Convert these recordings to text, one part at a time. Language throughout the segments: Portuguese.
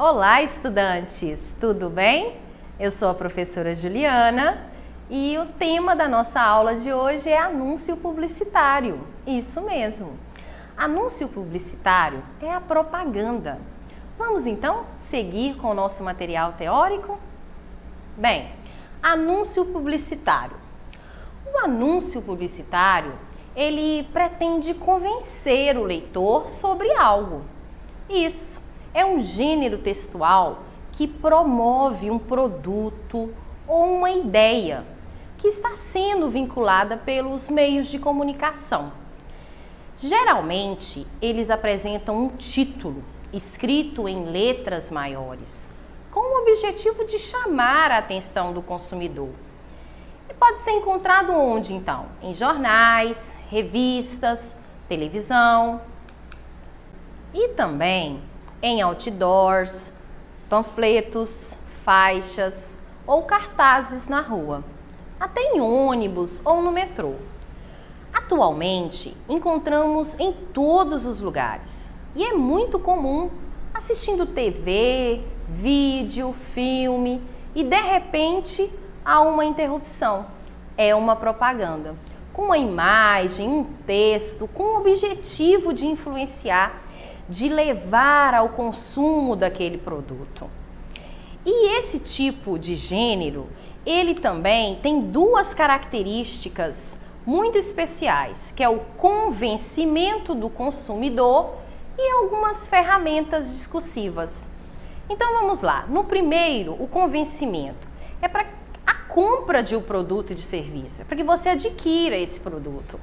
Olá, estudantes! Tudo bem? Eu sou a professora Juliana e o tema da nossa aula de hoje é anúncio publicitário. Isso mesmo. Anúncio publicitário é a propaganda. Vamos então seguir com o nosso material teórico? Bem, anúncio publicitário. O anúncio publicitário, ele pretende convencer o leitor sobre algo. Isso é um gênero textual que promove um produto ou uma ideia que está sendo vinculada pelos meios de comunicação. Geralmente, eles apresentam um título escrito em letras maiores, com o objetivo de chamar a atenção do consumidor. E pode ser encontrado onde então? Em jornais, revistas, televisão e também em outdoors, panfletos, faixas ou cartazes na rua, até em ônibus ou no metrô. Atualmente, encontramos em todos os lugares e é muito comum assistindo TV, vídeo, filme e de repente há uma interrupção. É uma propaganda com uma imagem, um texto, com o objetivo de influenciar de levar ao consumo daquele produto. E esse tipo de gênero, ele também tem duas características muito especiais, que é o convencimento do consumidor e algumas ferramentas discursivas. Então vamos lá. No primeiro, o convencimento é para a compra de um produto e de serviço, é para que você adquira esse produto.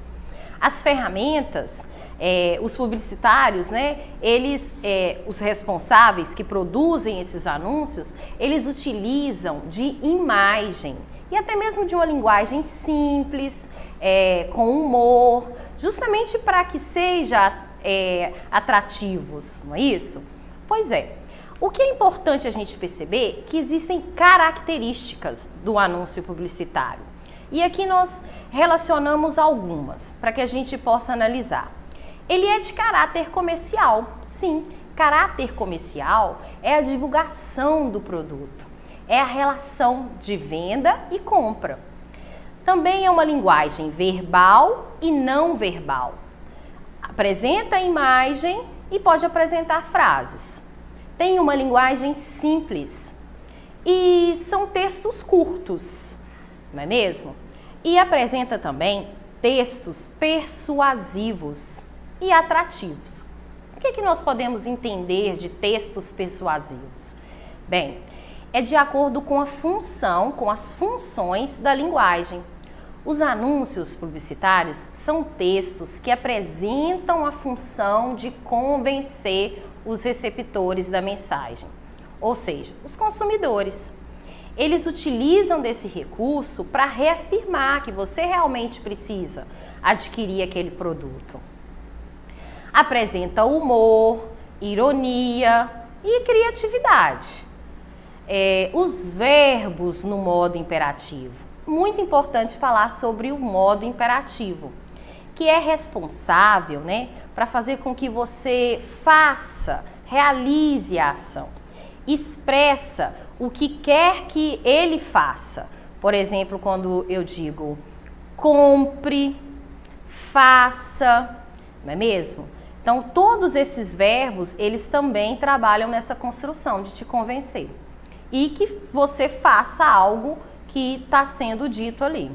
As ferramentas, é, os publicitários, né, eles, é, os responsáveis que produzem esses anúncios, eles utilizam de imagem e até mesmo de uma linguagem simples, é, com humor, justamente para que sejam é, atrativos, não é isso? Pois é. O que é importante a gente perceber que existem características do anúncio publicitário. E aqui nós relacionamos algumas para que a gente possa analisar. Ele é de caráter comercial, sim. Caráter comercial é a divulgação do produto, é a relação de venda e compra. Também é uma linguagem verbal e não verbal. Apresenta imagem e pode apresentar frases. Tem uma linguagem simples e são textos curtos não é mesmo? E apresenta também textos persuasivos e atrativos. O que, é que nós podemos entender de textos persuasivos? Bem, é de acordo com a função, com as funções da linguagem. Os anúncios publicitários são textos que apresentam a função de convencer os receptores da mensagem, ou seja, os consumidores eles utilizam desse recurso para reafirmar que você realmente precisa adquirir aquele produto. Apresenta humor, ironia e criatividade. É, os verbos no modo imperativo. Muito importante falar sobre o modo imperativo, que é responsável né, para fazer com que você faça, realize a ação expressa o que quer que ele faça. Por exemplo, quando eu digo compre, faça, não é mesmo? Então, todos esses verbos, eles também trabalham nessa construção de te convencer. E que você faça algo que está sendo dito ali.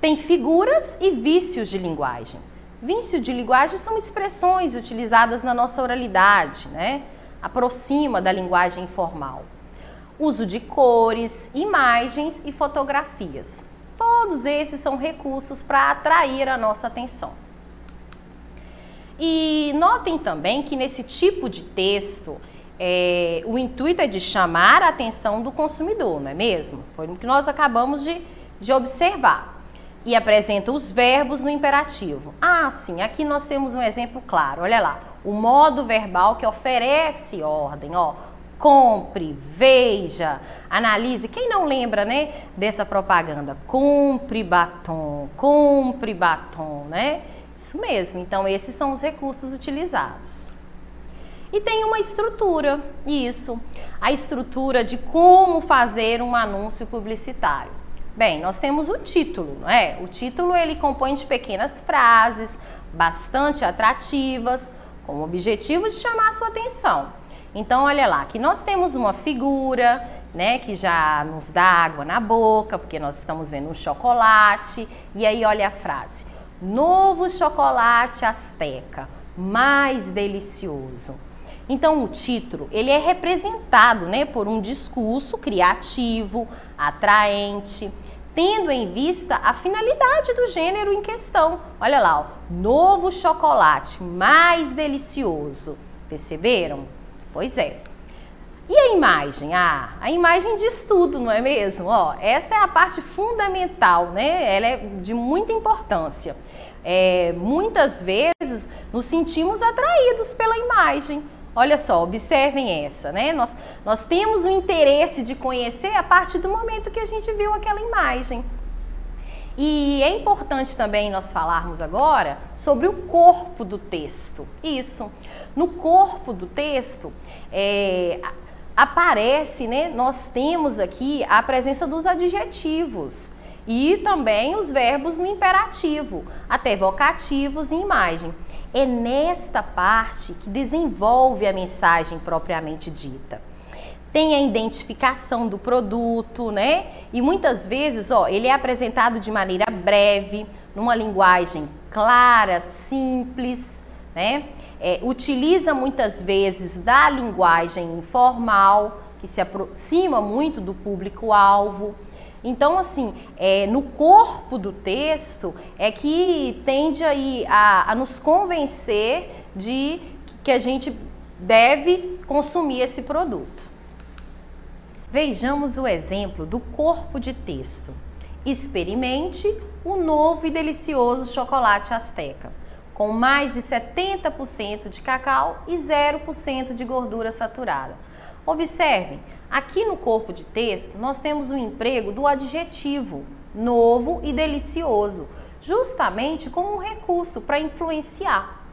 Tem figuras e vícios de linguagem. Vício de linguagem são expressões utilizadas na nossa oralidade, né? Aproxima da linguagem informal. Uso de cores, imagens e fotografias. Todos esses são recursos para atrair a nossa atenção. E notem também que nesse tipo de texto, é, o intuito é de chamar a atenção do consumidor, não é mesmo? Foi o que nós acabamos de, de observar e apresenta os verbos no imperativo. Ah, sim, aqui nós temos um exemplo claro. Olha lá, o modo verbal que oferece ordem, ó. Compre, veja, analise. Quem não lembra, né, dessa propaganda? Compre batom, compre batom, né? Isso mesmo. Então, esses são os recursos utilizados. e tem uma estrutura, isso, a estrutura de como fazer um anúncio publicitário. Bem, nós temos o título, não é? O título ele compõe de pequenas frases bastante atrativas, com o objetivo de chamar a sua atenção. Então, olha lá, que nós temos uma figura, né, que já nos dá água na boca, porque nós estamos vendo um chocolate. E aí, olha a frase: Novo chocolate asteca, mais delicioso. Então, o título, ele é representado, né, por um discurso criativo, atraente, tendo em vista a finalidade do gênero em questão. Olha lá, ó, novo chocolate, mais delicioso. Perceberam? Pois é. E a imagem? Ah, a imagem diz tudo, não é mesmo? Ó, esta é a parte fundamental, né? Ela é de muita importância. É, muitas vezes nos sentimos atraídos pela imagem. Olha só, observem essa, né? Nós, nós temos o interesse de conhecer a partir do momento que a gente viu aquela imagem. E é importante também nós falarmos agora sobre o corpo do texto. Isso. No corpo do texto, é, aparece, né? Nós temos aqui a presença dos adjetivos e também os verbos no imperativo, até vocativos e imagem. É nesta parte que desenvolve a mensagem propriamente dita. Tem a identificação do produto, né? E muitas vezes, ó, ele é apresentado de maneira breve, numa linguagem clara, simples, né? É, utiliza muitas vezes da linguagem informal, que se aproxima muito do público-alvo. Então, assim, é, no corpo do texto é que tende aí a, a nos convencer de que a gente deve consumir esse produto. Vejamos o exemplo do corpo de texto. Experimente o novo e delicioso chocolate Azteca, com mais de 70% de cacau e 0% de gordura saturada. Observem, aqui no corpo de texto nós temos o emprego do adjetivo novo e delicioso, justamente como um recurso para influenciar.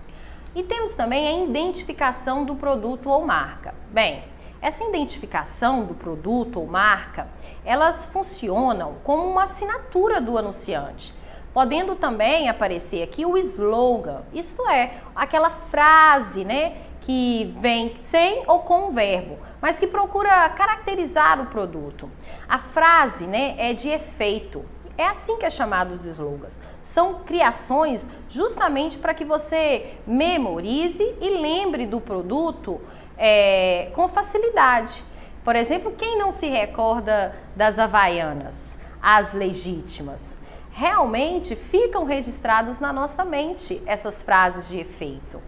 E temos também a identificação do produto ou marca. Bem, essa identificação do produto ou marca, elas funcionam como uma assinatura do anunciante podendo também aparecer aqui o slogan, isto é, aquela frase, né, que vem sem ou com o verbo, mas que procura caracterizar o produto. A frase, né, é de efeito. É assim que é chamado os slogans. São criações justamente para que você memorize e lembre do produto é, com facilidade. Por exemplo, quem não se recorda das Havaianas, as legítimas? Realmente ficam registrados na nossa mente essas frases de efeito.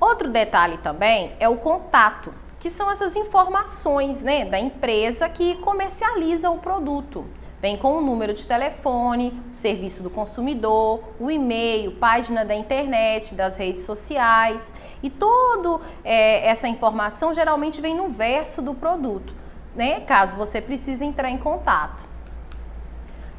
Outro detalhe também é o contato, que são essas informações né, da empresa que comercializa o produto. Vem com o número de telefone, o serviço do consumidor, o e-mail, página da internet, das redes sociais e toda é, essa informação geralmente vem no verso do produto, né? Caso você precise entrar em contato.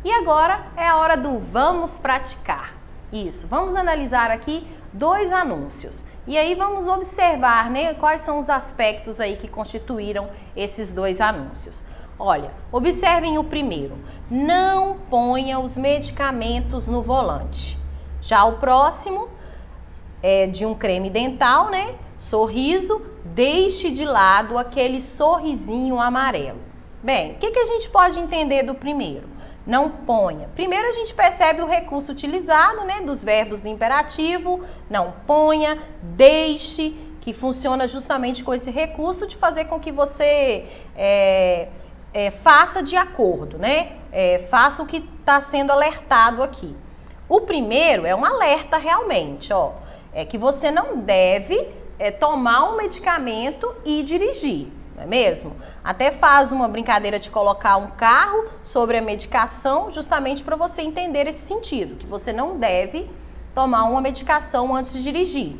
E agora é a hora do vamos praticar. Isso, vamos analisar aqui dois anúncios. E aí vamos observar né, quais são os aspectos aí que constituíram esses dois anúncios. Olha, observem o primeiro. Não ponha os medicamentos no volante. Já o próximo é de um creme dental, né? Sorriso, deixe de lado aquele sorrisinho amarelo. Bem, o que, que a gente pode entender do primeiro? Não ponha. Primeiro a gente percebe o recurso utilizado, né, dos verbos do imperativo, não ponha, deixe, que funciona justamente com esse recurso de fazer com que você é, é, faça de acordo, né? É, faça o que está sendo alertado aqui. O primeiro é um alerta realmente, ó, é que você não deve é, tomar um medicamento e dirigir não é mesmo? Até faz uma brincadeira de colocar um carro sobre a medicação, justamente para você entender esse sentido, que você não deve tomar uma medicação antes de dirigir.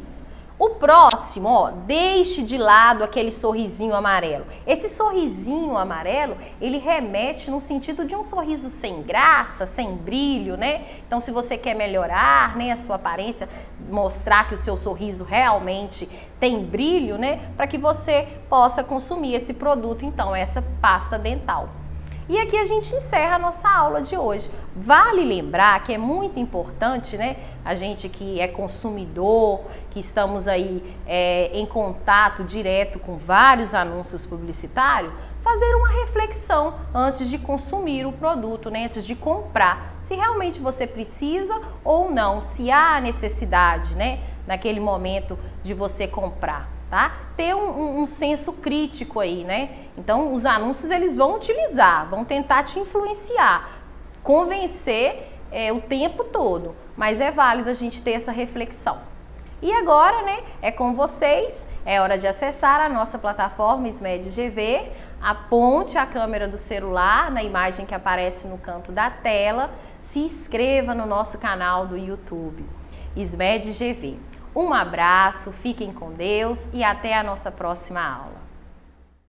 O próximo, ó, deixe de lado aquele sorrisinho amarelo. Esse sorrisinho amarelo, ele remete no sentido de um sorriso sem graça, sem brilho, né? Então, se você quer melhorar, né, a sua aparência, mostrar que o seu sorriso realmente tem brilho, né, para que você possa consumir esse produto, então, essa pasta dental. E aqui a gente encerra a nossa aula de hoje. Vale lembrar que é muito importante, né? A gente que é consumidor, que estamos aí é, em contato direto com vários anúncios publicitários, fazer uma reflexão antes de consumir o produto, né? Antes de comprar, se realmente você precisa ou não, se há necessidade, né? Naquele momento de você comprar tá? Ter um, um, um, senso crítico aí, né? Então, os anúncios eles vão utilizar, vão tentar te influenciar, convencer é, o tempo todo, mas é válido a gente ter essa reflexão. E agora, né, é com vocês, é hora de acessar a nossa plataforma SMED GV, aponte a câmera do celular na imagem que aparece no canto da tela, se inscreva no nosso canal do YouTube, SMED GV. Um abraço, fiquem com Deus e até a nossa próxima aula.